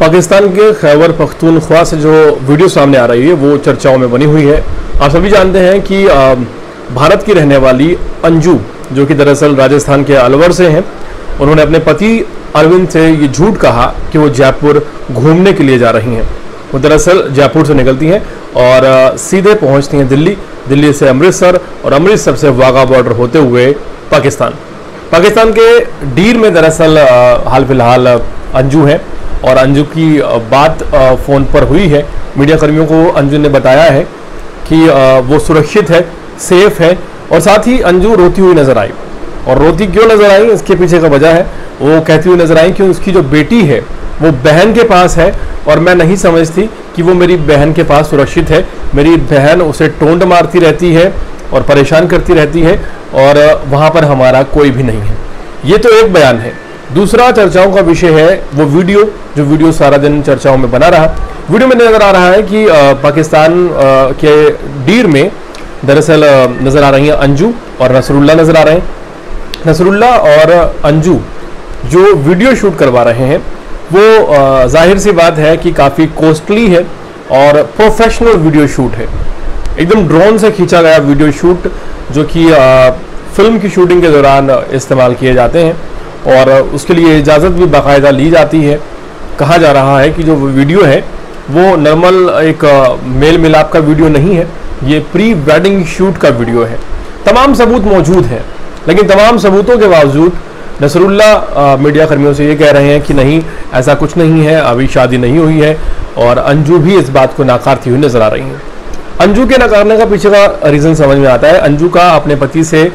पाकिस्तान के खैबर पख्तूनख्वा से जो वीडियो सामने आ रही है, वो चर्चाओं में बनी हुई है। आप सभी जानते हैं कि भारत की रहने वाली अंजू, जो कि दरअसल राजस्थान के अलवर से हैं, उन्होंने अपने पति अरविंद से ये झूठ कहा कि वो जयपुर घूमने के लिए जा रही हैं। वो दरअसल जयपुर से निकलती हैं और सीधे पहुँचती हैं दिल्ली। दिल्ली से अमृतसर और अमृतसर से वाघा बॉर्डर होते हुए पाकिस्तान। पाकिस्तान के डीर में दरअसल हाल फ़िलहाल अंजू हैं। और अंजू की बात फ़ोन पर हुई है। मीडिया कर्मियों को अंजू ने बताया है कि वो सुरक्षित है, सेफ़ है और साथ ही अंजू रोती हुई नज़र आई। और रोती क्यों नज़र आई? इसके पीछे का वजह है। वो कहती हुई नज़र आई कि उसकी जो बेटी है, वो बहन के पास है और मैं नहीं समझती कि वो मेरी बहन के पास सुरक्षित है। मेरी बहन उसे टोंड मारती रहती है और परेशान करती रहती है और वहाँ पर हमारा कोई भी नहीं है। ये तो एक बयान है। दूसरा चर्चाओं का विषय है वो वीडियो, जो वीडियो सारा दिन चर्चाओं में बना रहा। वीडियो में नज़र आ रहा है कि पाकिस्तान के डीर में दरअसल नज़र आ रही हैं अंजू और नसरुल्ला नज़र आ रहे हैं। नसरुल्ला और अंजू जो वीडियो शूट करवा रहे हैं, वो ज़ाहिर सी बात है कि काफ़ी कॉस्टली है और प्रोफेशनल वीडियो शूट है। एकदम ड्रोन से खींचा गया वीडियो शूट, जो कि फ़िल्म की शूटिंग के दौरान इस्तेमाल किए जाते हैं। और उसके लिए इजाज़त भी बाकायदा ली जाती है। कहा जा रहा है कि जो वीडियो है, वो नॉर्मल एक मेल मिलाप का वीडियो नहीं है। ये प्री वेडिंग शूट का वीडियो है। तमाम सबूत मौजूद हैं, लेकिन तमाम सबूतों के बावजूद नसरुल्ला मीडिया कर्मियों से ये कह रहे हैं कि नहीं, ऐसा कुछ नहीं है, अभी शादी नहीं हुई है और अंजू भी इस बात को नाकारती हुई नज़र आ रही हैं। अंजू के नकारने का पीछे का रीज़न समझ में आता है। अंजू का अपने पति से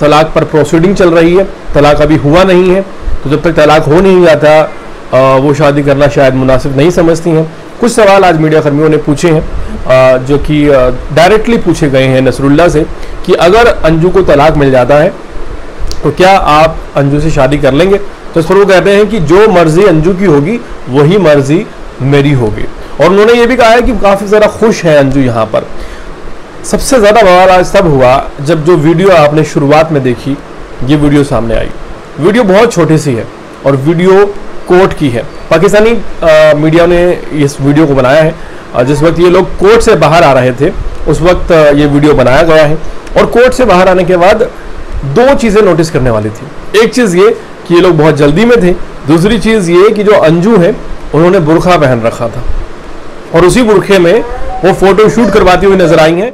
तलाक पर प्रोसीडिंग चल रही है। तलाक अभी हुआ नहीं है। तो जब तक तलाक हो नहीं जाता वो शादी करना शायद मुनासिब नहीं समझती हैं। कुछ सवाल आज मीडिया कर्मियों ने पूछे हैं जो कि डायरेक्टली पूछे गए हैं नसरुल्ला से कि अगर अंजू को तलाक मिल जाता है तो क्या आप अंजू से शादी कर लेंगे? तो पर वो कहते हैं कि जो मर्ज़ी अंजू की होगी, वही मर्ज़ी मेरी होगी। और उन्होंने ये भी कहा है कि काफ़ी ज़्यादा खुश हैं अंजू यहाँ पर। सबसे ज़्यादा बवाल आज तब हुआ जब जो वीडियो आपने शुरुआत में देखी, ये वीडियो सामने आई। वीडियो बहुत छोटी सी है और वीडियो कोर्ट की है। पाकिस्तानी मीडिया ने इस वीडियो को बनाया है। और जिस वक्त ये लोग कोर्ट से बाहर आ रहे थे, उस वक्त ये वीडियो बनाया गया है। और कोर्ट से बाहर आने के बाद दो चीज़ें नोटिस करने वाली थी। एक चीज़ ये कि ये लोग बहुत जल्दी में थे। दूसरी चीज़ ये कि जो अंजू है, उन्होंने बुरखा पहन रखा था। और उसी बुरखे में वो फ़ोटो शूट करवाती हुई नज़र आई हैं।